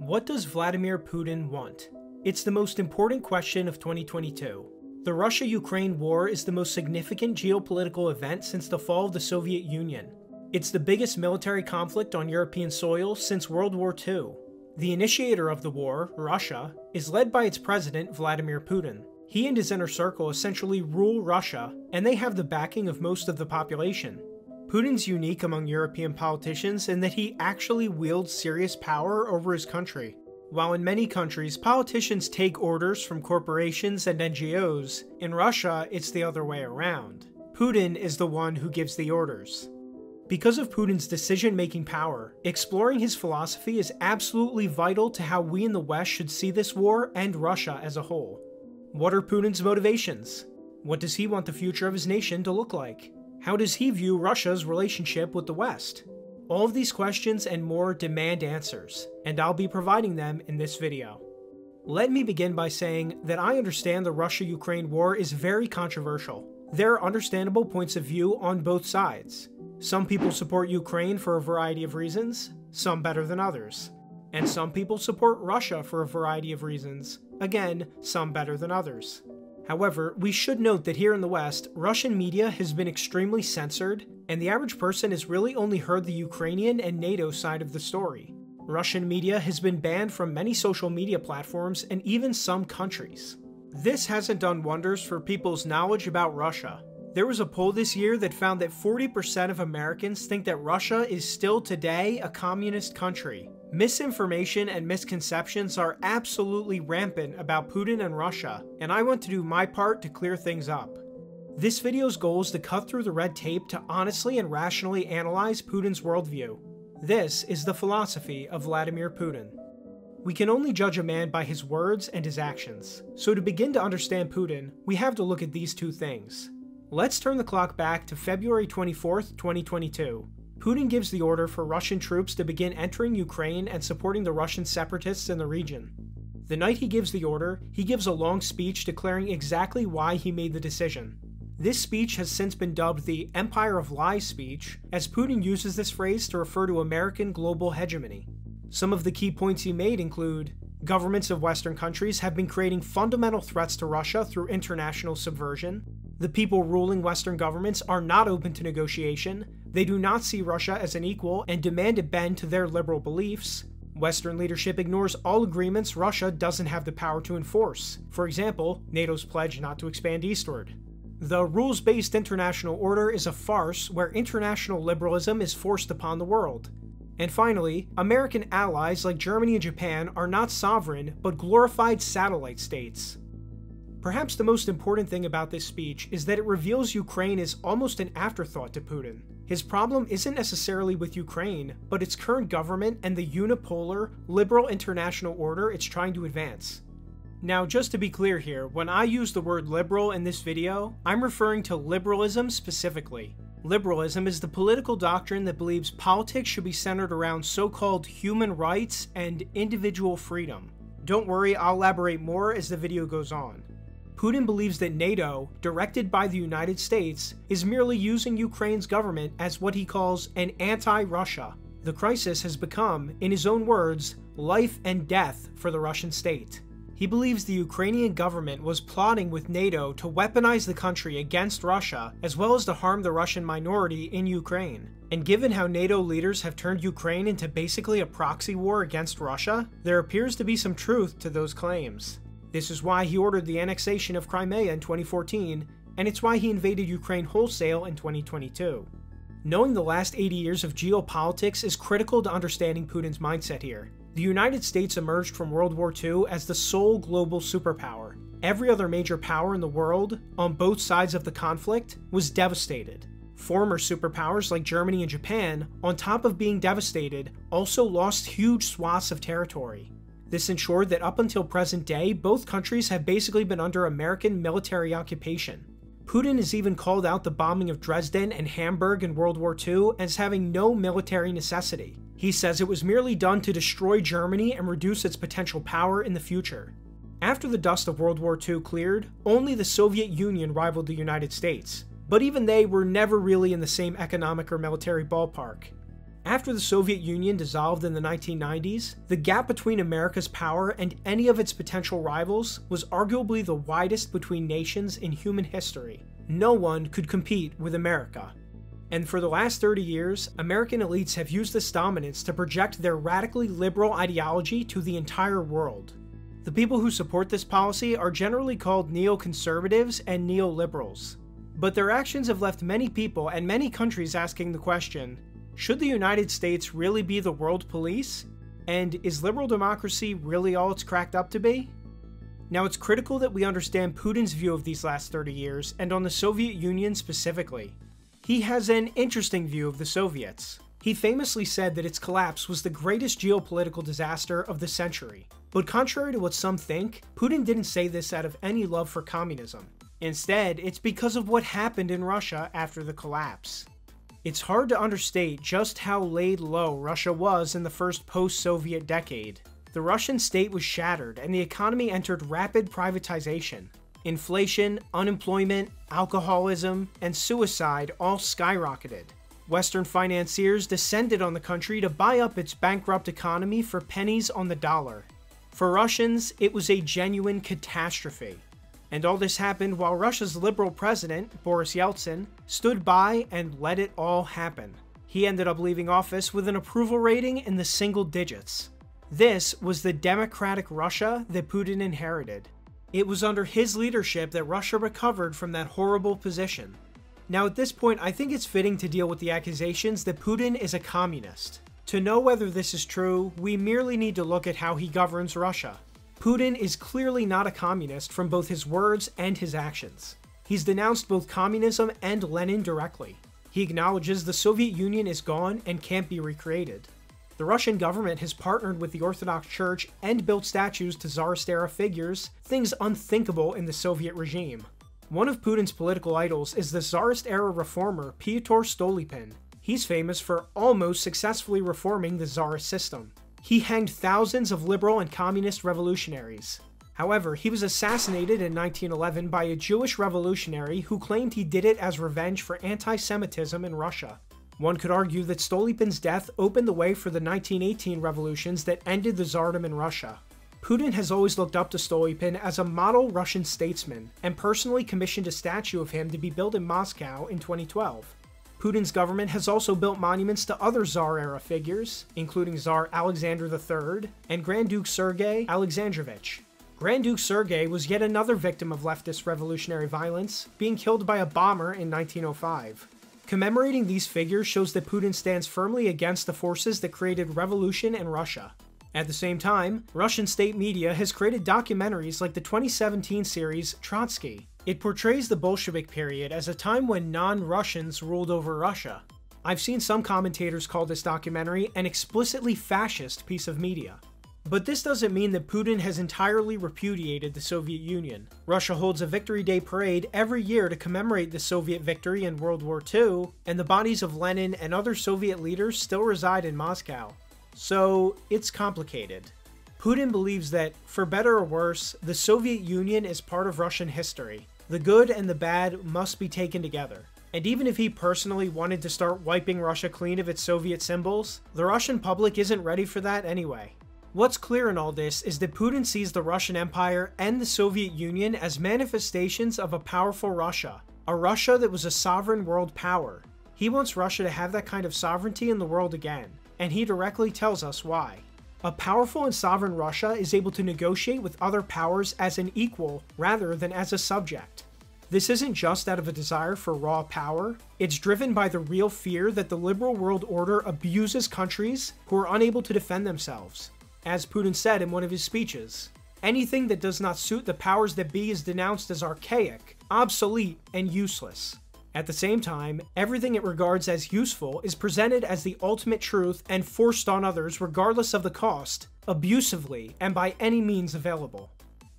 What does Vladimir Putin want? It's the most important question of 2022. The Russia Ukraine war is the most significant geopolitical event since the fall of the Soviet Union. It's the biggest military conflict on European soil since World War II. The initiator of the war, Russia, is led by its president, Vladimir Putin. He and his inner circle essentially rule Russia, and they have the backing of most of the population. Putin's unique among European politicians in that he actually wields serious power over his country. While in many countries, politicians take orders from corporations and NGOs, in Russia, it's the other way around. Putin is the one who gives the orders. Because of Putin's decision making power, exploring his philosophy is absolutely vital to how we in the West should see this war and Russia as a whole. What are Putin's motivations? What does he want the future of his nation to look like? How does he view Russia's relationship with the West? All of these questions and more demand answers, and I'll be providing them in this video. Let me begin by saying that I understand the Russia Ukraine war is very controversial. There are understandable points of view on both sides. Some people support Ukraine for a variety of reasons, some better than others. And some people support Russia for a variety of reasons, again, some better than others. However, we should note that here in the West, Russian media has been extremely censored, and the average person has really only heard the Ukrainian and NATO side of the story. Russian media has been banned from many social media platforms and even some countries. This hasn't done wonders for people's knowledge about Russia. There was a poll this year that found that 40% of Americans think that Russia is still today a communist country, Misinformation and misconceptions are absolutely rampant about Putin and Russia, and I want to do my part to clear things up. This video's goal is to cut through the red tape to honestly and rationally analyze Putin's worldview. This is the philosophy of Vladimir Putin. We can only judge a man by his words and his actions, so to begin to understand Putin, we have to look at these two things. Let's turn the clock back to February 24, 2022, Putin gives the order for Russian troops to begin entering Ukraine and supporting the Russian separatists in the region. The night he gives the order, he gives a long speech declaring exactly why he made the decision. This speech has since been dubbed the Empire of Lies speech, as Putin uses this phrase to refer to American global hegemony. Some of the key points he made include governments of Western countries have been creating fundamental threats to Russia through international subversion. The people ruling Western governments are not open to negotiation, they do not see Russia as an equal and demand to bend to their liberal beliefs. Western leadership ignores all agreements Russia doesn't have the power to enforce. For example, NATO's pledge not to expand eastward. The rules based international order is a farce where international liberalism is forced upon the world. And finally, American allies like Germany and Japan are not sovereign, but glorified satellite states. Perhaps the most important thing about this speech is that it reveals Ukraine is almost an afterthought to Putin. His problem isn't necessarily with Ukraine, but its current government and the unipolar, liberal international order it's trying to advance. Now, just to be clear here, when I use the word liberal in this video, I'm referring to liberalism specifically. Liberalism is the political doctrine that believes politics should be centered around so called human rights and individual freedom. Don't worry, I'll elaborate more as the video goes on. Putin believes that NATO, directed by the United States, is merely using Ukraine's government as what he calls an anti Russia. The crisis has become, in his own words, life and death for the Russian state. He believes the Ukrainian government was plotting with NATO to weaponize the country against Russia, as well as to harm the Russian minority in Ukraine. And given how NATO leaders have turned Ukraine into basically a proxy war against Russia, there appears to be some truth to those claims. This is why he ordered the annexation of Crimea in 2014, and it's why he invaded Ukraine wholesale in 2022. Knowing the last 80 years of geopolitics is critical to understanding Putin's mindset here. The United States emerged from World War II as the sole global superpower. Every other major power in the world, on both sides of the conflict, was devastated. Former superpowers like Germany and Japan, on top of being devastated, also lost huge swaths of territory. This ensured that up until present day, both countries have basically been under American military occupation. Putin has even called out the bombing of Dresden and Hamburg in World War II as having no military necessity. He says it was merely done to destroy Germany and reduce its potential power in the future. After the dust of World War II cleared, only the Soviet Union rivaled the United States, but even they were never really in the same economic or military ballpark. After the Soviet Union dissolved in the 1990s, the gap between America's power and any of its potential rivals was arguably the widest between nations in human history. No one could compete with America. And for the last 30 years, American elites have used this dominance to project their radically liberal ideology to the entire world. The people who support this policy are generally called neoconservatives and neoliberals. But their actions have left many people and many countries asking the question should the United States really be the world police? And is liberal democracy really all it's cracked up to be? Now, it's critical that we understand Putin's view of these last 30 years and on the Soviet Union specifically. He has an interesting view of the Soviets. He famously said that its collapse was the greatest geopolitical disaster of the century. But contrary to what some think, Putin didn't say this out of any love for communism. Instead, it's because of what happened in Russia after the collapse. It's hard to understate just how laid low Russia was in the first post Soviet decade. The Russian state was shattered and the economy entered rapid privatization. Inflation, unemployment, alcoholism, and suicide all skyrocketed. Western financiers descended on the country to buy up its bankrupt economy for pennies on the dollar. For Russians, it was a genuine catastrophe. And all this happened while Russia's liberal president, Boris Yeltsin, stood by and let it all happen. He ended up leaving office with an approval rating in the single digits. This was the democratic Russia that Putin inherited. It was under his leadership that Russia recovered from that horrible position. Now, at this point, I think it's fitting to deal with the accusations that Putin is a communist. To know whether this is true, we merely need to look at how he governs Russia. Putin is clearly not a communist from both his words and his actions. He's denounced both communism and Lenin directly. He acknowledges the Soviet Union is gone and can't be recreated. The Russian government has partnered with the Orthodox Church and built statues to Tsarist era figures, things unthinkable in the Soviet regime. One of Putin's political idols is the Tsarist era reformer Pyotr Stolypin. He's famous for almost successfully reforming the Tsarist system. He hanged thousands of liberal and communist revolutionaries. However, he was assassinated in 1911 by a Jewish revolutionary who claimed he did it as revenge for anti Semitism in Russia. One could argue that Stolypin's death opened the way for the 1918 revolutions that ended the Tsardom in Russia. Putin has always looked up to Stolypin as a model Russian statesman and personally commissioned a statue of him to be built in Moscow in 2012. Putin's government has also built monuments to other Tsar era figures, including Tsar Alexander III and Grand Duke Sergei Alexandrovich. Grand Duke Sergei was yet another victim of leftist revolutionary violence, being killed by a bomber in 1905. Commemorating these figures shows that Putin stands firmly against the forces that created revolution in Russia. At the same time, Russian state media has created documentaries like the 2017 series Trotsky. It portrays the Bolshevik period as a time when non Russians ruled over Russia. I've seen some commentators call this documentary an explicitly fascist piece of media. But this doesn't mean that Putin has entirely repudiated the Soviet Union. Russia holds a Victory Day parade every year to commemorate the Soviet victory in World War II, and the bodies of Lenin and other Soviet leaders still reside in Moscow. So, it's complicated. Putin believes that, for better or worse, the Soviet Union is part of Russian history. The good and the bad must be taken together. And even if he personally wanted to start wiping Russia clean of its Soviet symbols, the Russian public isn't ready for that anyway. What's clear in all this is that Putin sees the Russian Empire and the Soviet Union as manifestations of a powerful Russia, a Russia that was a sovereign world power. He wants Russia to have that kind of sovereignty in the world again, and he directly tells us why. A powerful and sovereign Russia is able to negotiate with other powers as an equal rather than as a subject. This isn't just out of a desire for raw power, it's driven by the real fear that the liberal world order abuses countries who are unable to defend themselves as Putin said in one of his speeches. Anything that does not suit the powers that be is denounced as archaic, obsolete, and useless. At the same time, everything it regards as useful is presented as the ultimate truth and forced on others regardless of the cost, abusively, and by any means available.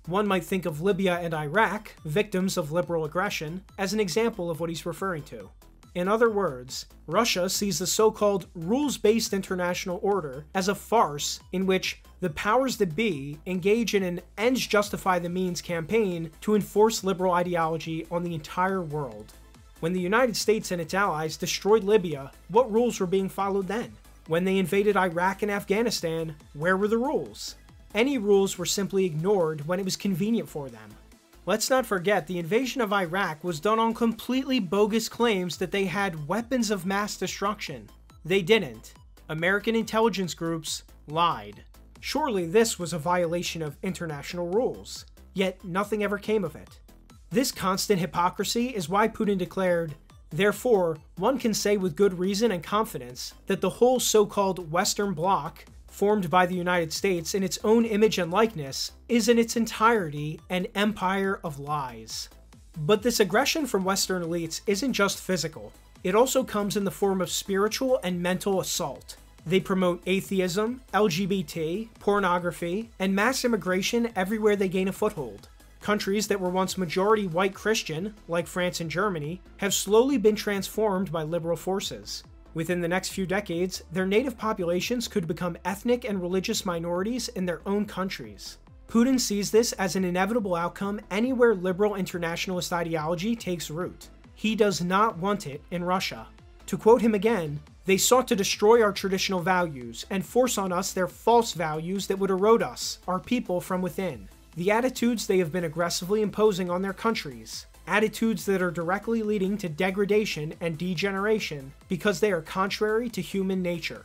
One might think of Libya and Iraq, victims of liberal aggression, as an example of what he's referring to. In other words, Russia sees the so called rules based international order as a farce in which the powers that be engage in an ends justify the means campaign to enforce liberal ideology on the entire world. When the United States and its allies destroyed Libya, what rules were being followed then? When they invaded Iraq and Afghanistan, where were the rules? Any rules were simply ignored when it was convenient for them. Let's not forget the invasion of Iraq was done on completely bogus claims that they had weapons of mass destruction. They didn't. American intelligence groups lied. Surely this was a violation of international rules. Yet nothing ever came of it. This constant hypocrisy is why Putin declared, Therefore, one can say with good reason and confidence that the whole so called Western Bloc formed by the United States in its own image and likeness, is in its entirety an empire of lies. But this aggression from Western elites isn't just physical, it also comes in the form of spiritual and mental assault. They promote atheism, LGBT, pornography, and mass immigration everywhere they gain a foothold. Countries that were once majority white Christian, like France and Germany, have slowly been transformed by liberal forces. Within the next few decades, their native populations could become ethnic and religious minorities in their own countries. Putin sees this as an inevitable outcome anywhere liberal internationalist ideology takes root. He does not want it in Russia. To quote him again, they sought to destroy our traditional values and force on us their false values that would erode us, our people, from within. The attitudes they have been aggressively imposing on their countries, attitudes that are directly leading to degradation and degeneration because they are contrary to human nature.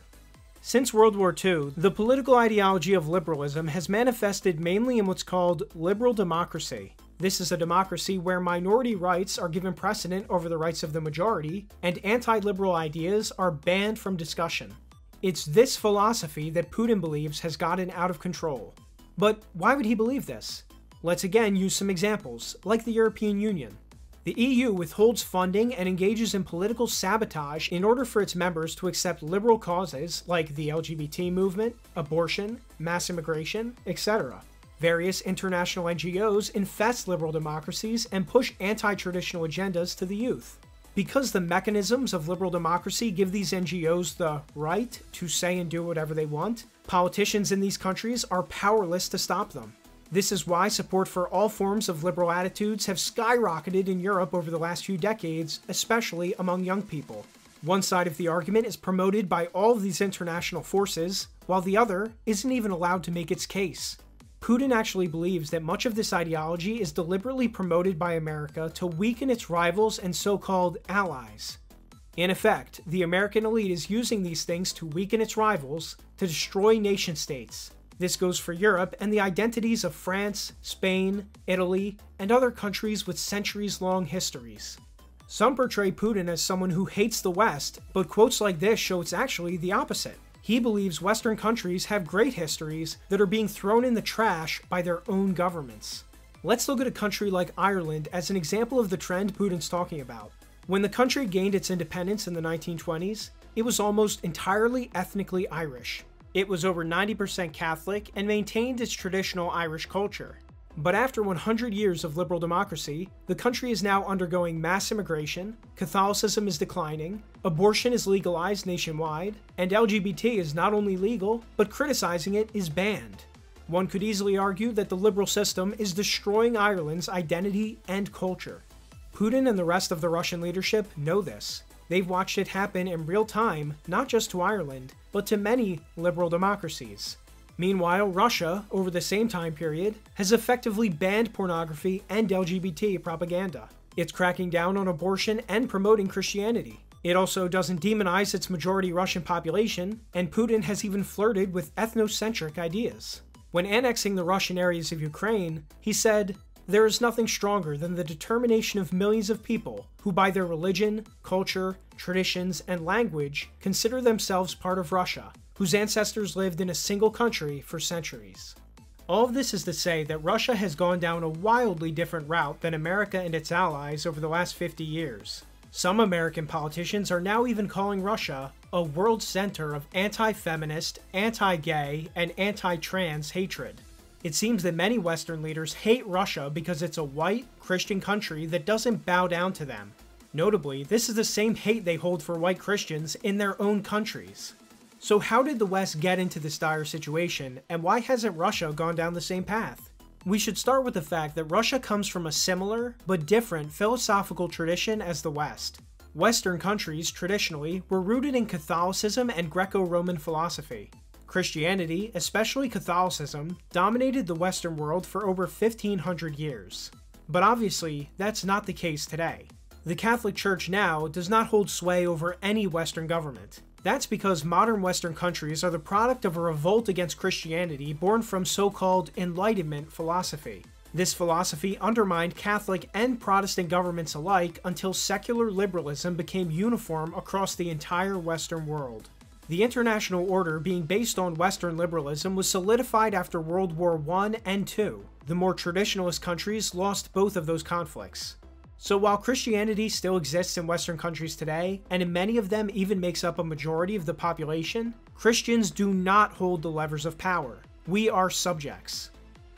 Since World War II, the political ideology of liberalism has manifested mainly in what's called liberal democracy. This is a democracy where minority rights are given precedent over the rights of the majority, and anti liberal ideas are banned from discussion. It's this philosophy that Putin believes has gotten out of control. But why would he believe this? Let's again use some examples, like the European Union. The EU withholds funding and engages in political sabotage in order for its members to accept liberal causes like the LGBT movement, abortion, mass immigration, etc. Various international NGOs infest liberal democracies and push anti traditional agendas to the youth. Because the mechanisms of liberal democracy give these NGOs the right to say and do whatever they want, politicians in these countries are powerless to stop them. This is why support for all forms of liberal attitudes have skyrocketed in Europe over the last few decades, especially among young people. One side of the argument is promoted by all of these international forces, while the other isn't even allowed to make its case. Putin actually believes that much of this ideology is deliberately promoted by America to weaken its rivals and so called allies. In effect, the American elite is using these things to weaken its rivals, to destroy nation states, this goes for Europe and the identities of France, Spain, Italy, and other countries with centuries long histories. Some portray Putin as someone who hates the West, but quotes like this show it's actually the opposite. He believes Western countries have great histories that are being thrown in the trash by their own governments. Let's look at a country like Ireland as an example of the trend Putin's talking about. When the country gained its independence in the 1920s, it was almost entirely ethnically Irish. It was over 90% Catholic and maintained its traditional Irish culture. But after 100 years of liberal democracy, the country is now undergoing mass immigration, Catholicism is declining, abortion is legalized nationwide, and LGBT is not only legal, but criticizing it is banned. One could easily argue that the liberal system is destroying Ireland's identity and culture. Putin and the rest of the Russian leadership know this, They've watched it happen in real time, not just to Ireland, but to many liberal democracies. Meanwhile, Russia, over the same time period, has effectively banned pornography and LGBT propaganda. It's cracking down on abortion and promoting Christianity. It also doesn't demonize its majority Russian population, and Putin has even flirted with ethnocentric ideas. When annexing the Russian areas of Ukraine, he said, there is nothing stronger than the determination of millions of people who, by their religion, culture, traditions, and language, consider themselves part of Russia, whose ancestors lived in a single country for centuries. All of this is to say that Russia has gone down a wildly different route than America and its allies over the last 50 years. Some American politicians are now even calling Russia a world center of anti feminist, anti gay, and anti trans hatred. It seems that many Western leaders hate Russia because it's a white, Christian country that doesn't bow down to them. Notably, this is the same hate they hold for white Christians in their own countries. So, how did the West get into this dire situation, and why hasn't Russia gone down the same path? We should start with the fact that Russia comes from a similar, but different, philosophical tradition as the West. Western countries, traditionally, were rooted in Catholicism and Greco Roman philosophy. Christianity, especially Catholicism, dominated the Western world for over 1500 years. But obviously, that's not the case today. The Catholic Church now does not hold sway over any Western government. That's because modern Western countries are the product of a revolt against Christianity born from so called Enlightenment philosophy. This philosophy undermined Catholic and Protestant governments alike until secular liberalism became uniform across the entire Western world. The international order being based on Western liberalism was solidified after World War I and II. The more traditionalist countries lost both of those conflicts. So while Christianity still exists in Western countries today, and in many of them even makes up a majority of the population, Christians do not hold the levers of power. We are subjects.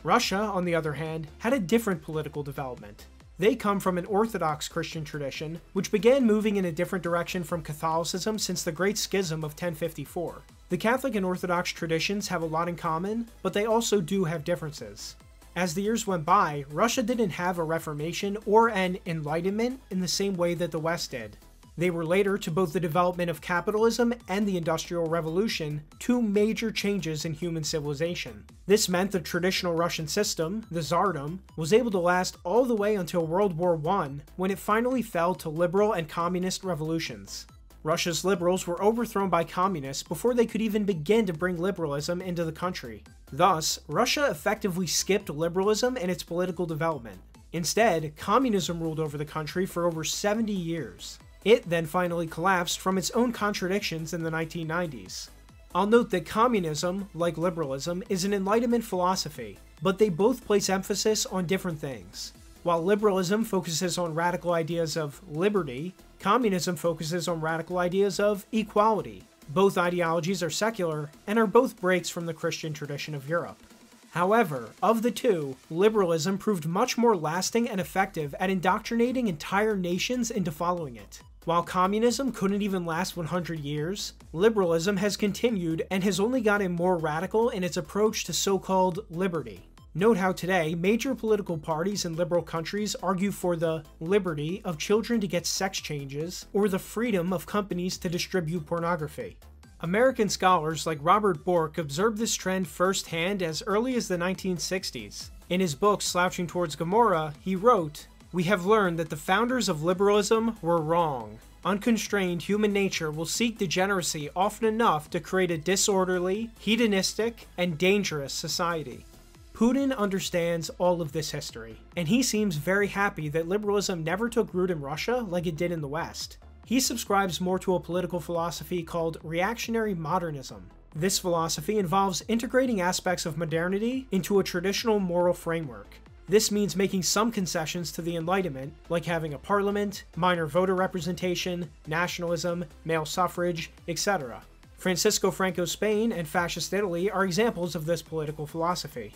Russia, on the other hand, had a different political development. They come from an Orthodox Christian tradition, which began moving in a different direction from Catholicism since the Great Schism of 1054. The Catholic and Orthodox traditions have a lot in common, but they also do have differences. As the years went by, Russia didn't have a Reformation or an Enlightenment in the same way that the West did. They were later to both the development of capitalism and the Industrial Revolution, two major changes in human civilization. This meant the traditional Russian system, the Tsardom, was able to last all the way until World War I, when it finally fell to liberal and communist revolutions. Russia's liberals were overthrown by communists before they could even begin to bring liberalism into the country. Thus, Russia effectively skipped liberalism in its political development. Instead, communism ruled over the country for over 70 years. It then finally collapsed from its own contradictions in the 1990s. I'll note that communism, like liberalism, is an Enlightenment philosophy, but they both place emphasis on different things. While liberalism focuses on radical ideas of liberty, communism focuses on radical ideas of equality. Both ideologies are secular and are both breaks from the Christian tradition of Europe. However, of the two, liberalism proved much more lasting and effective at indoctrinating entire nations into following it. While communism couldn't even last 100 years, liberalism has continued and has only gotten more radical in its approach to so called liberty. Note how today, major political parties in liberal countries argue for the liberty of children to get sex changes or the freedom of companies to distribute pornography. American scholars like Robert Bork observed this trend firsthand as early as the 1960s. In his book Slouching Towards Gomorrah, he wrote, we have learned that the founders of liberalism were wrong. Unconstrained human nature will seek degeneracy often enough to create a disorderly, hedonistic, and dangerous society. Putin understands all of this history, and he seems very happy that liberalism never took root in Russia like it did in the West. He subscribes more to a political philosophy called reactionary modernism. This philosophy involves integrating aspects of modernity into a traditional moral framework, this means making some concessions to the Enlightenment, like having a parliament, minor voter representation, nationalism, male suffrage, etc. Francisco Franco's Spain and Fascist Italy are examples of this political philosophy.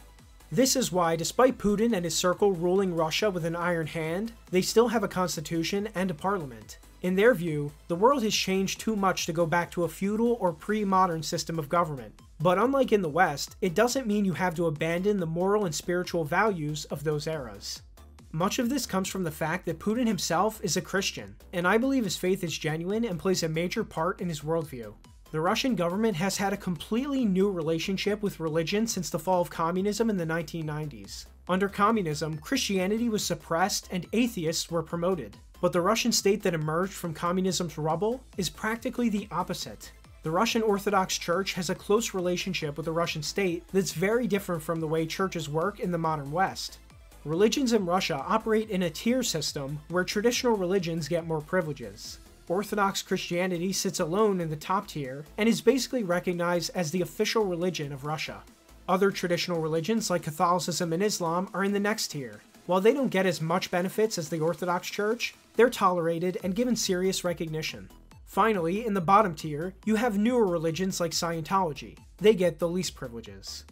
This is why, despite Putin and his circle ruling Russia with an iron hand, they still have a constitution and a parliament. In their view, the world has changed too much to go back to a feudal or pre modern system of government. But unlike in the West, it doesn't mean you have to abandon the moral and spiritual values of those eras. Much of this comes from the fact that Putin himself is a Christian, and I believe his faith is genuine and plays a major part in his worldview. The Russian government has had a completely new relationship with religion since the fall of communism in the 1990s. Under communism, Christianity was suppressed and atheists were promoted. But the Russian state that emerged from communism's rubble is practically the opposite. The Russian Orthodox Church has a close relationship with the Russian state that's very different from the way churches work in the modern West. Religions in Russia operate in a tier system where traditional religions get more privileges. Orthodox Christianity sits alone in the top tier and is basically recognized as the official religion of Russia. Other traditional religions like Catholicism and Islam are in the next tier. While they don't get as much benefits as the Orthodox Church, they're tolerated and given serious recognition. Finally, in the bottom tier, you have newer religions like Scientology. They get the least privileges.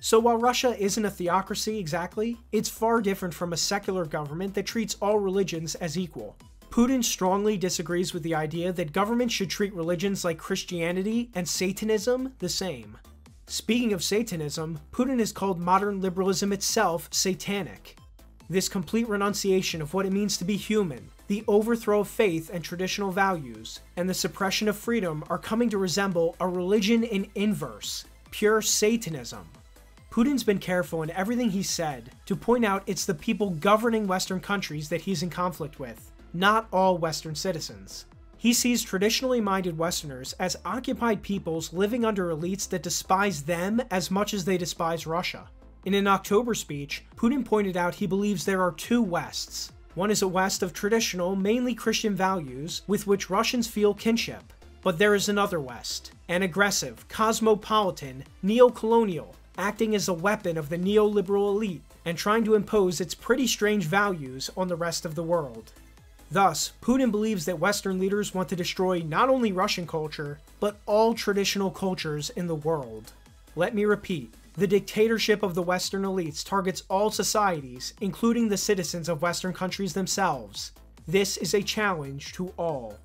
So while Russia isn't a theocracy exactly, it's far different from a secular government that treats all religions as equal. Putin strongly disagrees with the idea that governments should treat religions like Christianity and Satanism the same. Speaking of Satanism, Putin has called modern liberalism itself satanic. This complete renunciation of what it means to be human, the overthrow of faith and traditional values, and the suppression of freedom are coming to resemble a religion in inverse, pure Satanism. Putin's been careful in everything he said to point out it's the people governing Western countries that he's in conflict with, not all Western citizens. He sees traditionally minded Westerners as occupied peoples living under elites that despise them as much as they despise Russia. In an October speech, Putin pointed out he believes there are two Wests. One is a West of traditional, mainly Christian values with which Russians feel kinship. But there is another West, an aggressive, cosmopolitan, neo colonial, acting as a weapon of the neoliberal elite and trying to impose its pretty strange values on the rest of the world. Thus, Putin believes that Western leaders want to destroy not only Russian culture, but all traditional cultures in the world. Let me repeat the dictatorship of the Western elites targets all societies, including the citizens of Western countries themselves. This is a challenge to all.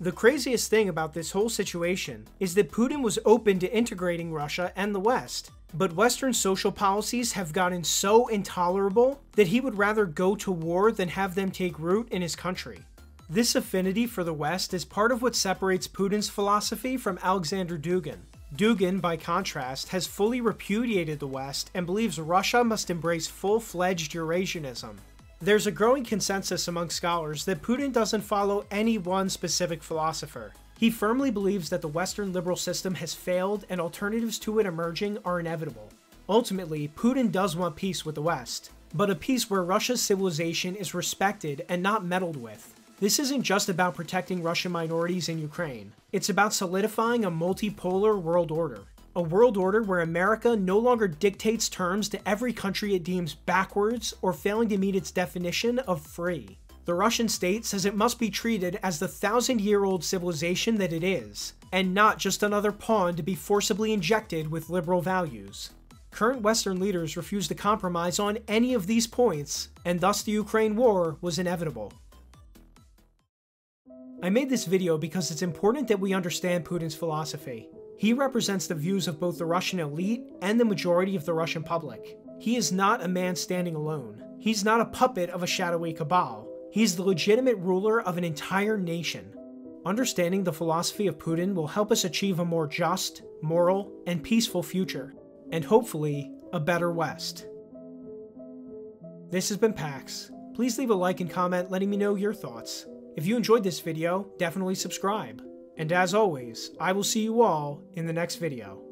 The craziest thing about this whole situation is that Putin was open to integrating Russia and the West, but Western social policies have gotten so intolerable that he would rather go to war than have them take root in his country. This affinity for the West is part of what separates Putin's philosophy from Alexander Dugin. Dugin, by contrast, has fully repudiated the West and believes Russia must embrace full fledged Eurasianism. There's a growing consensus among scholars that Putin doesn't follow any one specific philosopher. He firmly believes that the Western liberal system has failed and alternatives to it emerging are inevitable. Ultimately, Putin does want peace with the West, but a peace where Russia's civilization is respected and not meddled with. This isn't just about protecting Russian minorities in Ukraine, it's about solidifying a multipolar world order. A world order where America no longer dictates terms to every country it deems backwards or failing to meet its definition of free. The Russian state says it must be treated as the thousand year old civilization that it is, and not just another pawn to be forcibly injected with liberal values. Current Western leaders refuse to compromise on any of these points, and thus the Ukraine war was inevitable. I made this video because it's important that we understand Putin's philosophy. He represents the views of both the Russian elite and the majority of the Russian public. He is not a man standing alone. He's not a puppet of a shadowy cabal. He's the legitimate ruler of an entire nation. Understanding the philosophy of Putin will help us achieve a more just, moral, and peaceful future, and hopefully, a better West. This has been Pax. Please leave a like and comment letting me know your thoughts. If you enjoyed this video, definitely subscribe. And as always, I will see you all in the next video.